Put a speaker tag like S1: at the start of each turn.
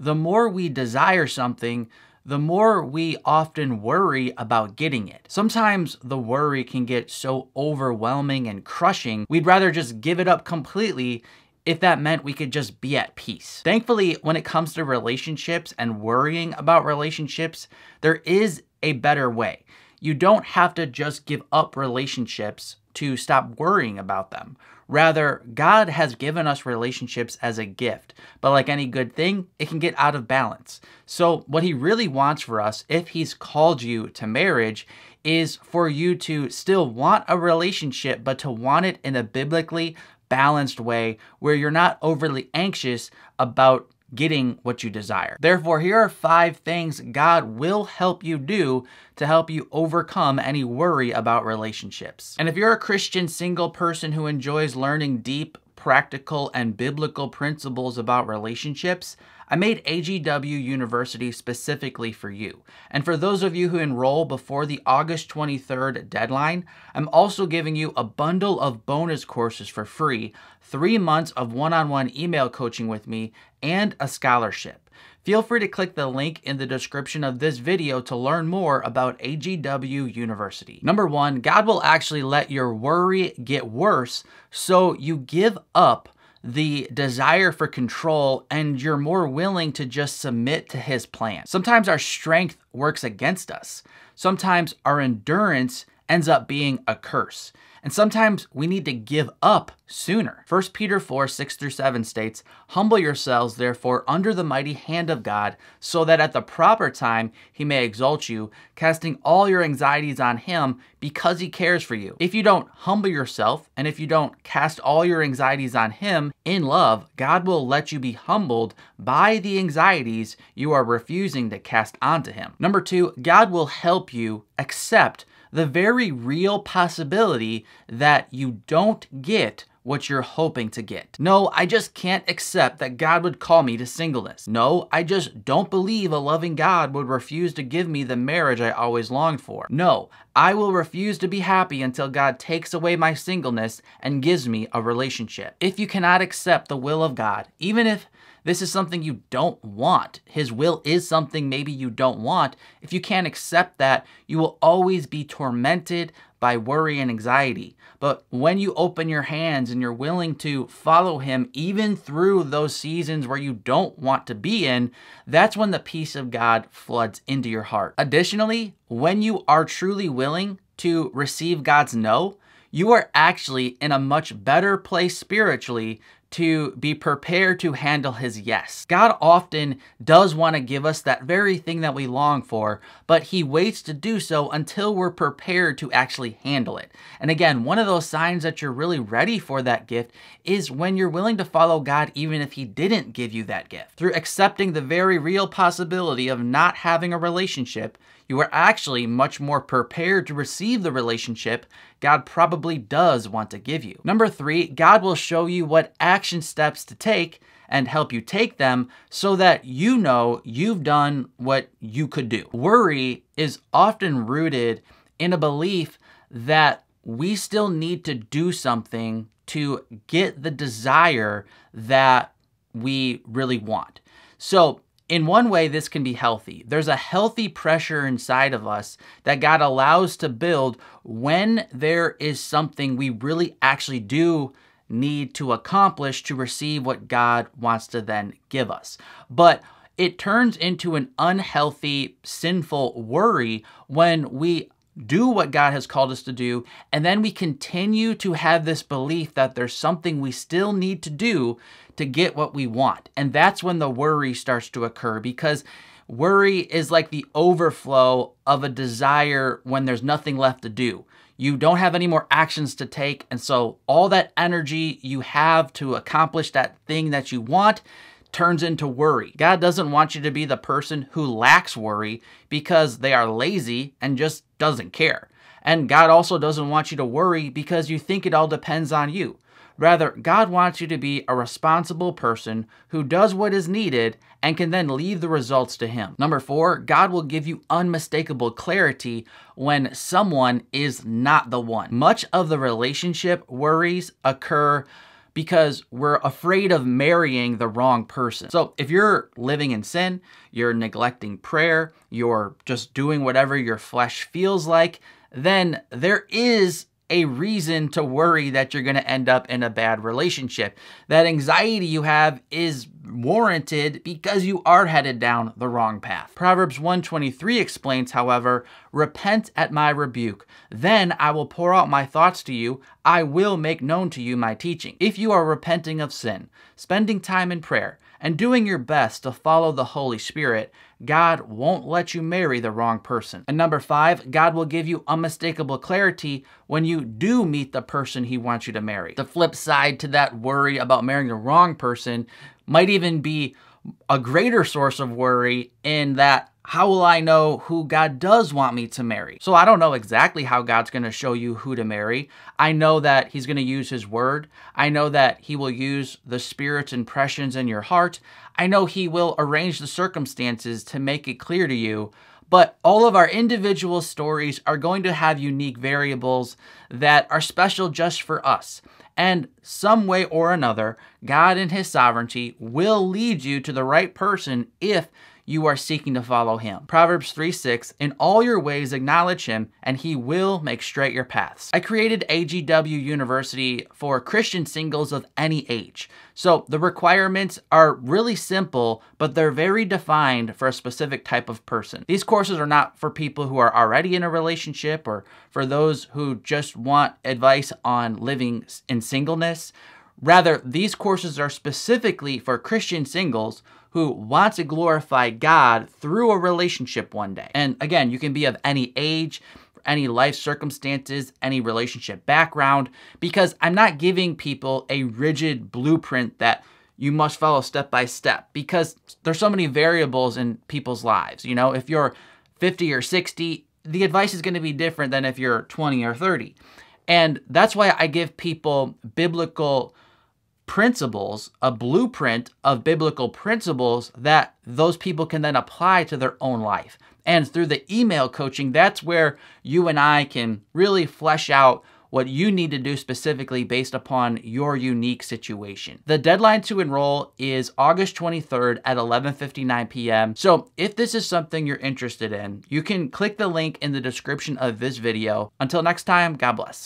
S1: the more we desire something, the more we often worry about getting it. Sometimes the worry can get so overwhelming and crushing, we'd rather just give it up completely if that meant we could just be at peace. Thankfully, when it comes to relationships and worrying about relationships, there is a better way. You don't have to just give up relationships to stop worrying about them. Rather, God has given us relationships as a gift, but like any good thing, it can get out of balance. So, what He really wants for us, if He's called you to marriage, is for you to still want a relationship, but to want it in a biblically balanced way where you're not overly anxious about getting what you desire. Therefore, here are five things God will help you do to help you overcome any worry about relationships. And if you're a Christian single person who enjoys learning deep, practical, and biblical principles about relationships, I made AGW University specifically for you. And for those of you who enroll before the August 23rd deadline, I'm also giving you a bundle of bonus courses for free, three months of one-on-one email coaching with me, and a scholarship. Feel free to click the link in the description of this video to learn more about AGW University. Number one, God will actually let your worry get worse so you give up the desire for control and you're more willing to just submit to his plan. Sometimes our strength works against us. Sometimes our endurance ends up being a curse. And sometimes we need to give up sooner. 1 Peter 4, 6 through 7 states, Humble yourselves, therefore, under the mighty hand of God, so that at the proper time he may exalt you, casting all your anxieties on him because he cares for you. If you don't humble yourself, and if you don't cast all your anxieties on him in love, God will let you be humbled by the anxieties you are refusing to cast onto him. Number two, God will help you accept the very real possibility that you don't get what you're hoping to get. No, I just can't accept that God would call me to singleness. No, I just don't believe a loving God would refuse to give me the marriage I always longed for. No, I will refuse to be happy until God takes away my singleness and gives me a relationship. If you cannot accept the will of God, even if this is something you don't want. His will is something maybe you don't want. If you can't accept that, you will always be tormented by worry and anxiety. But when you open your hands and you're willing to follow him even through those seasons where you don't want to be in, that's when the peace of God floods into your heart. Additionally, when you are truly willing to receive God's no, you are actually in a much better place spiritually to be prepared to handle his yes. God often does want to give us that very thing that we long for, but he waits to do so until we're prepared to actually handle it. And again, one of those signs that you're really ready for that gift is when you're willing to follow God even if he didn't give you that gift. Through accepting the very real possibility of not having a relationship, you are actually much more prepared to receive the relationship God probably does want to give you. Number three, God will show you what action steps to take and help you take them so that you know you've done what you could do. Worry is often rooted in a belief that we still need to do something to get the desire that we really want. So in one way, this can be healthy. There's a healthy pressure inside of us that God allows to build when there is something we really actually do need to accomplish to receive what God wants to then give us. But it turns into an unhealthy, sinful worry when we do what God has called us to do, and then we continue to have this belief that there's something we still need to do to get what we want. And that's when the worry starts to occur because worry is like the overflow of a desire when there's nothing left to do. You don't have any more actions to take, and so all that energy you have to accomplish that thing that you want turns into worry. God doesn't want you to be the person who lacks worry because they are lazy and just doesn't care. And God also doesn't want you to worry because you think it all depends on you. Rather, God wants you to be a responsible person who does what is needed and can then leave the results to Him. Number four, God will give you unmistakable clarity when someone is not the one. Much of the relationship worries occur because we're afraid of marrying the wrong person. So if you're living in sin, you're neglecting prayer, you're just doing whatever your flesh feels like, then there is a reason to worry that you're going to end up in a bad relationship. That anxiety you have is warranted because you are headed down the wrong path. Proverbs 123 explains, however, repent at my rebuke. Then I will pour out my thoughts to you. I will make known to you my teaching. If you are repenting of sin, spending time in prayer, and doing your best to follow the Holy Spirit, God won't let you marry the wrong person. And number five, God will give you unmistakable clarity when you do meet the person He wants you to marry. The flip side to that worry about marrying the wrong person might even be a greater source of worry in that how will I know who God does want me to marry? So I don't know exactly how God's going to show you who to marry. I know that He's going to use His word. I know that He will use the Spirit's impressions in your heart. I know He will arrange the circumstances to make it clear to you. But all of our individual stories are going to have unique variables that are special just for us. And some way or another, God in His sovereignty will lead you to the right person if you are seeking to follow him. Proverbs 3 6, in all your ways acknowledge him, and he will make straight your paths. I created AGW University for Christian singles of any age. So the requirements are really simple, but they're very defined for a specific type of person. These courses are not for people who are already in a relationship or for those who just want advice on living in singleness. Rather, these courses are specifically for Christian singles who want to glorify God through a relationship one day. And again, you can be of any age, any life circumstances, any relationship background, because I'm not giving people a rigid blueprint that you must follow step by step because there's so many variables in people's lives. You know, if you're 50 or 60, the advice is going to be different than if you're 20 or 30. And that's why I give people biblical principles, a blueprint of biblical principles that those people can then apply to their own life. And through the email coaching, that's where you and I can really flesh out what you need to do specifically based upon your unique situation. The deadline to enroll is August 23rd at 11:59 p.m. So, if this is something you're interested in, you can click the link in the description of this video. Until next time, God bless.